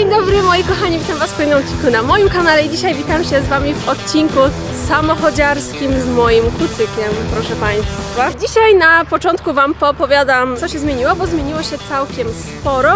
Dzień dobry moi kochani, witam was w kolejnym odcinku na moim kanale i dzisiaj witam się z wami w odcinku samochodziarskim z moim kucykiem, proszę państwa. Dzisiaj na początku wam poopowiadam co się zmieniło, bo zmieniło się całkiem sporo.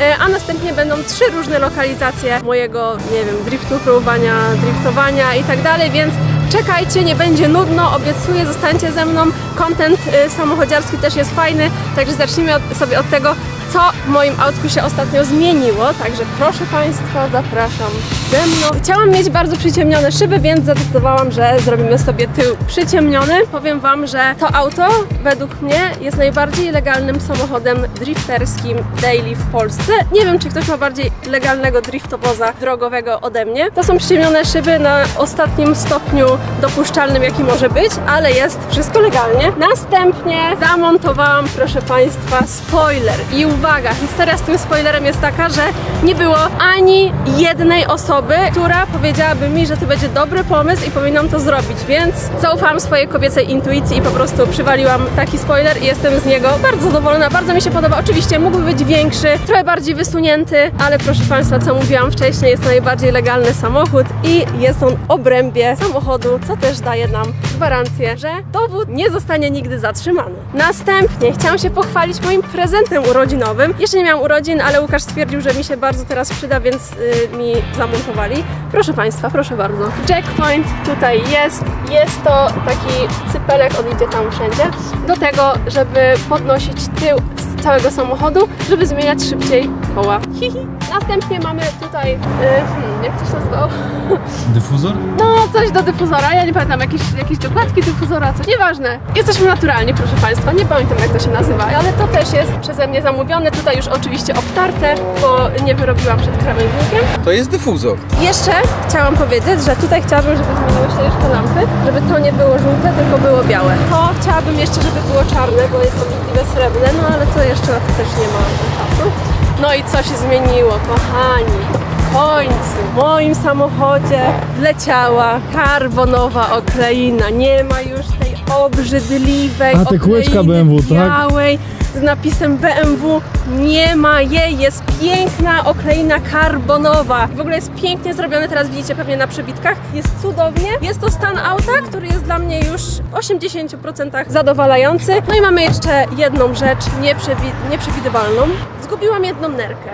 e, A następnie będą trzy różne lokalizacje mojego, nie wiem, driftu, próbowania, driftowania i tak dalej, więc czekajcie, nie będzie nudno, obiecuję, zostańcie ze mną. Content y, samochodziarski też jest fajny, także zacznijmy od, sobie od tego, co w moim autku się ostatnio zmieniło. Także proszę Państwa, zapraszam ze mną. Chciałam mieć bardzo przyciemnione szyby, więc zadecydowałam, że zrobimy sobie tył przyciemniony. Powiem Wam, że to auto według mnie jest najbardziej legalnym samochodem drifterskim daily w Polsce. Nie wiem, czy ktoś ma bardziej legalnego driftowoza drogowego ode mnie. To są przyciemnione szyby na ostatnim stopniu dopuszczalnym, jaki może być, ale jest wszystko legalnie. Następnie zamontowałam, proszę Państwa, spoiler. I uwaga, historia z tym spoilerem jest taka, że nie było ani jednej osoby, która powiedziałaby mi, że to będzie dobry pomysł i powinnam to zrobić, więc zaufałam swojej kobiecej intuicji i po prostu przywaliłam taki spoiler i jestem z niego bardzo zadowolona, bardzo mi się podoba. Oczywiście mógłby być większy, trochę bardziej wysunięty, ale proszę Państwa, co mówiłam wcześniej, jest najbardziej legalny samochód i jest on obrębie samochodu, co też daje nam gwarancję, że dowód nie zostanie nigdy zatrzymany. Następnie chciałam się pochwalić moim prezentem urodzinowym. Jeszcze nie miałam urodzin, ale Łukasz stwierdził, że mi się bardzo teraz przyda, więc y, mi zamontowali. Proszę Państwa, proszę bardzo. Jackpoint tutaj jest. Jest to taki cypelek, on idzie tam wszędzie. Do tego, żeby podnosić tył z całego samochodu, żeby zmieniać szybciej koła. Hihi. Następnie mamy tutaj, y, hmm, jak to się nazywało? Dyfuzor? No, coś do dyfuzora, ja nie pamiętam, jakieś, jakieś dokładki dyfuzora, coś, nieważne. Jesteśmy naturalni, proszę Państwa, nie pamiętam jak to się nazywa, ale to też jest przeze mnie zamówione, tutaj już oczywiście obtarte, bo nie wyrobiłam przed krawężnikiem. To jest dyfuzor. Jeszcze chciałam powiedzieć, że tutaj chciałabym, żeby zmieniły się jeszcze lampy, żeby to nie było żółte, tylko było białe. To chciałabym jeszcze, żeby było czarne, bo jest obrzydliwe srebrne, no ale to jeszcze na to też nie ma czasu. No i co się zmieniło, kochani? W końcu w moim samochodzie wleciała karbonowa okleina. Nie ma już tej obrzydliwej A, te okleiny BMW, tak? białej z napisem BMW. Nie ma jej, jest piękna okleina karbonowa. W ogóle jest pięknie zrobione, teraz widzicie pewnie na przebitkach. Jest cudownie. Jest to stan auta, który jest dla mnie już w 80% zadowalający. No i mamy jeszcze jedną rzecz nieprzewi- nieprzewidywalną. Zgubiłam jedną nerkę.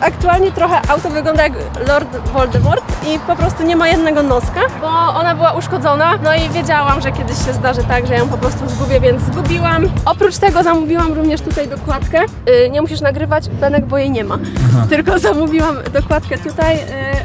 Aktualnie trochę auto wygląda jak Lord Voldemort i po prostu nie ma jednego noska, bo ona była uszkodzona. No i wiedziałam, że kiedyś się zdarzy tak, że ją po prostu zgubię, więc zgubiłam. Oprócz tego zamówiłam również tutaj dokładkę. Yy, nie musisz nagrywać, Benek, bo jej nie ma. Tylko zamówiłam dokładkę tutaj, yy,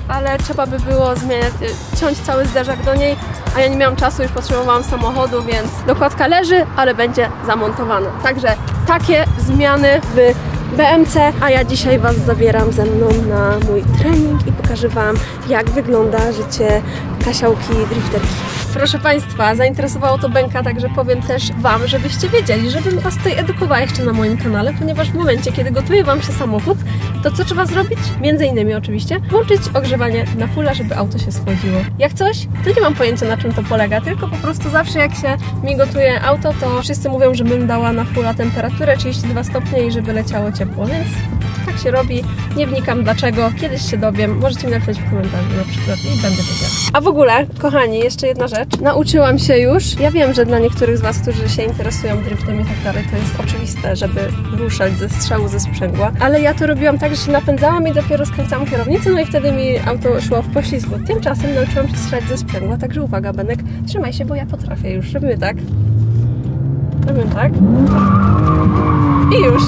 ale trzeba by było zmieniać, yy, ciąć cały zderzak do niej, a ja nie miałam czasu, już potrzebowałam samochodu, więc dokładka leży, ale będzie zamontowana. Także takie zmiany w BMC, a ja dzisiaj Was zabieram ze mną na mój trening i pokażę Wam, jak wygląda życie Kasiałki drifterki. Proszę Państwa, zainteresowało to Benka, także powiem też Wam, żebyście wiedzieli, żebym Was tutaj edukowała jeszcze na moim kanale, ponieważ w momencie, kiedy gotuje Wam się samochód, to co trzeba zrobić? Między innymi oczywiście, włączyć ogrzewanie na fulla, żeby auto się schłodziło. Jak coś, to nie mam pojęcia na czym to polega, tylko po prostu zawsze jak się mi gotuje auto, to wszyscy mówią, żebym dała na fulla temperaturę 32 stopnie i żeby leciało ciepło, więc tak się robi. Nie wnikam dlaczego, kiedyś się dowiem. Możecie mi napisać w komentarzu na przykład i będę wiedziała. A w ogóle, kochani, jeszcze jedna rzecz. Nauczyłam się już. Ja wiem, że dla niektórych z Was, którzy się interesują driftem i tak dalej, to jest oczywiste, żeby ruszać ze strzału, ze sprzęgła. Ale ja to robiłam tak, że się napędzałam i dopiero skręcałam kierownicę, no i wtedy mi auto szło w poślizgu. Tymczasem nauczyłam się strzelać ze sprzęgła, także uwaga, Benek, trzymaj się, bo ja potrafię już. Robimy tak. Robimy tak. I już.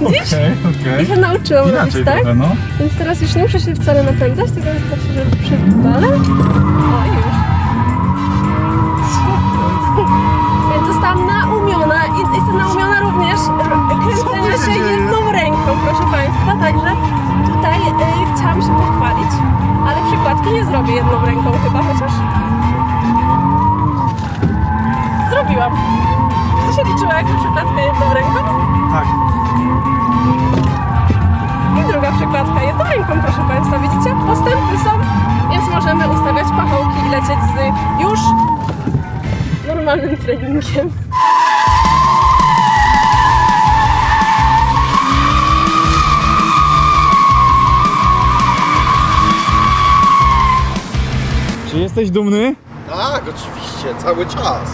Widzisz? Okej, I się nauczyłam robić Inaczej tak. trochę, no. Więc teraz już nie muszę się wcale napędzać, tylko wystarczy, że przywalę. O, i już. Więc zostałam naumiona i jestem naumiona również r- kręcenia Co tu się się dzieje? jedną ręką, proszę Państwa. Także tutaj y, chciałam się pochwalić, ale przykładki nie zrobię jedną ręką chyba, chociaż normalnym treningiem. Czy jesteś dumny? Tak, oczywiście, cały czas.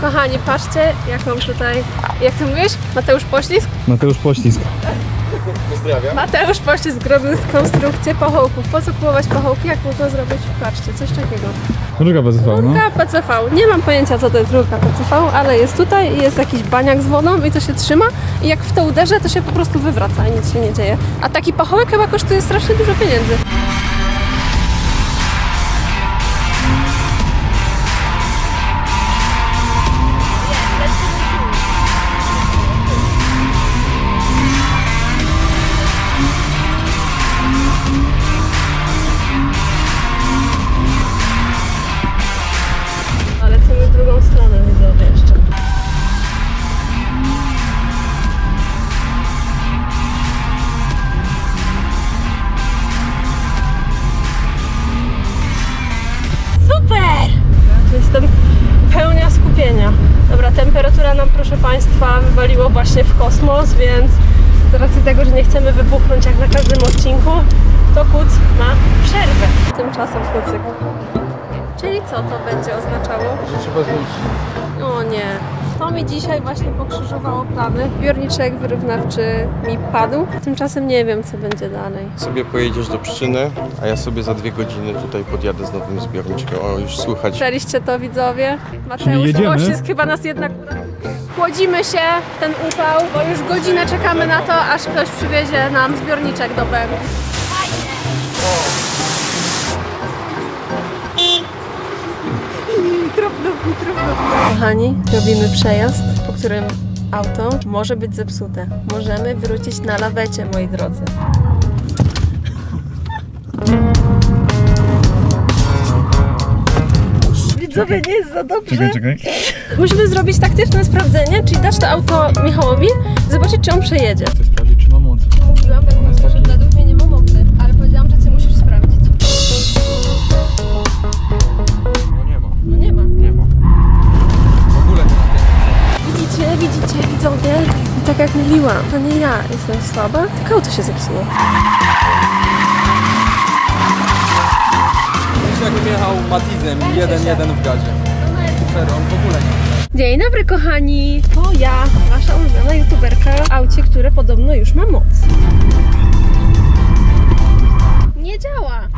Kochani, patrzcie, jak mam tutaj, jak ty mówisz? Mateusz Poślizg? Mateusz Poślizg. Pozdrawiam. Mateusz Poślizg robił konstrukcję pachołków. Po co kupować pachołki, jak można zrobić, patrzcie, coś takiego. Rurka PCV, no. Rurka PCV. Nie mam pojęcia, co to jest rurka PCV, ale jest tutaj i jest jakiś baniak z wodą i to się trzyma i jak w to uderzę, to się po prostu wywraca i nic się nie dzieje. A taki pachołek chyba kosztuje strasznie dużo pieniędzy. Wywaliło właśnie w kosmos, więc z racji tego, że nie chcemy wybuchnąć jak na każdym odcinku, to kuc ma przerwę. Tymczasem kucyk. Czyli co to będzie oznaczało? Że trzeba zmienić. O nie. To mi dzisiaj właśnie pokrzyżowało plany. Zbiorniczek wyrównawczy mi padł. Tymczasem nie wiem, co będzie dalej. Sobie pojedziesz do przyczyny, a ja sobie za dwie godziny tutaj podjadę z nowym zbiorniczkiem. O, już słychać. Słyszeliście to, widzowie? Mateusz? Łościsk chyba nas jednak... Chłodzimy się w ten upał, bo już godzinę czekamy na to, aż ktoś przywiezie nam zbiorniczek do Begu. Kochani, robimy przejazd, po którym auto może być zepsute. Możemy wrócić na lawecie, moi drodzy. Widzowie, nie jest za dobrze. Czekaj, czekaj. Musimy zrobić taktyczne sprawdzenie, czyli dać to auto Michałowi, zobaczyć czy on przejedzie. Chcę sprawdzić, czy ma moc. Mówiłam, tak jak mówiłam, to nie ja jestem słaba, tylko auto się zepsuło. Jakbym jechał Matizem i 1-1 w gazie. Serio, on w ogóle nie. Dzień dobry kochani, to ja, wasza ulubiona youtuberka w aucie, które podobno już ma moc. Nie działa.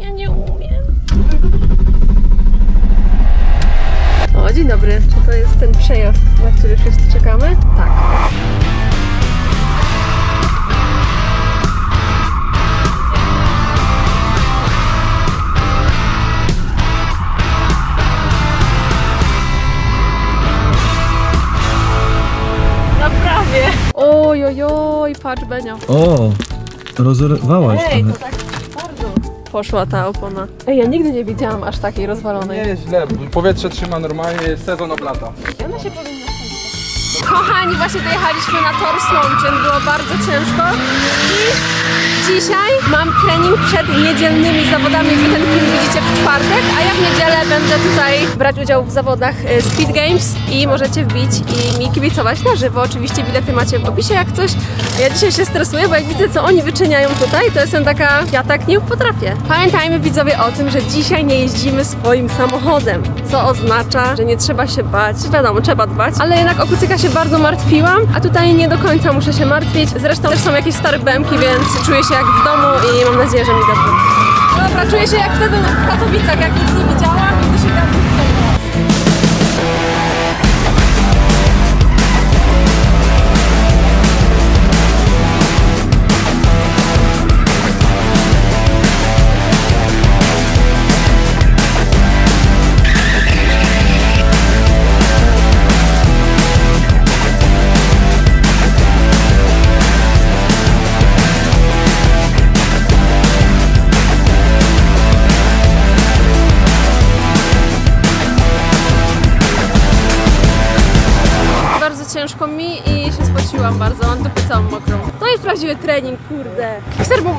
Ja nie umiem. O, dzień dobry. To jest ten przejazd, na który wszyscy czekamy? Tak. Oj, oj, oj, patrz Benio. O, rozerwałaś Ej, to tak poszła ta opona. Ej, ja nigdy nie widziałam aż takiej Nie rozwalonej. jest źle, powietrze trzyma normalnie, sezon oblata. Ona się powinna Kochani, właśnie dojechaliśmy na tor Słomczyn, było bardzo ciężko i dzisiaj mam trening przed niedzielnymi zawodami, wy ten film widzicie w czwartek, a ja w niedzielę będę tutaj brać udział w zawodach y, Speed Games i możecie wbić i mi kibicować na żywo. Oczywiście bilety macie w opisie jak coś. Ja dzisiaj się stresuję, bo jak widzę co oni wyczyniają tutaj, to jestem taka, ja tak nie potrafię. Pamiętajmy widzowie o tym, że dzisiaj nie jeździmy swoim samochodem, co oznacza, że nie trzeba się bać. Wiadomo, trzeba dbać, ale jednak o kucyka się bardzo martwiłam, a tutaj nie do końca muszę się martwić. Zresztą też są jakieś stare bębki, więc czuję się jak w domu i mam nadzieję, że mi dobrze. Dobra, czuję się jak wtedy w Katowicach, jak nic nie widziałam i się tak spociłam bardzo, mam dupę całą mokrą. To jest prawdziwy trening, kurde.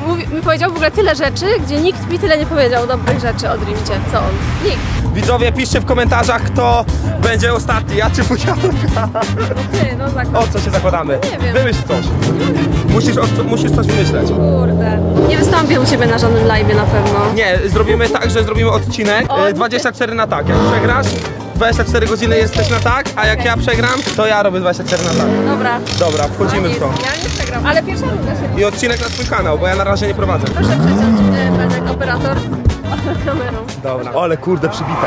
Mówi, mi powiedział w ogóle tyle rzeczy, gdzie nikt mi tyle nie powiedział dobrych rzeczy o Drifcie, co on. Nikt. Widzowie, piszcie w komentarzach, kto będzie ostatni, ja czy Fusianka. Ty, no za O co się zakładamy? Nie wiem. Wymyśl coś. Musisz, o, musisz coś wymyśleć. Kurde. Nie wystąpię u Ciebie na żadnym live na pewno. Nie, zrobimy tak, że zrobimy odcinek O, e, 24 na tak. Jak przegrasz, 24 godziny jesteś na tak, a jak ja przegram, to ja robię 24 na tak. Dobra. Dobra, wchodzimy w to. Ja nie przegram, ale pierwsza runda się I odcinek na swój kanał, bo ja na razie nie prowadzę. Proszę przeciąć e, Benek, operator kamerą. Dobra. Ale kurde, przybite.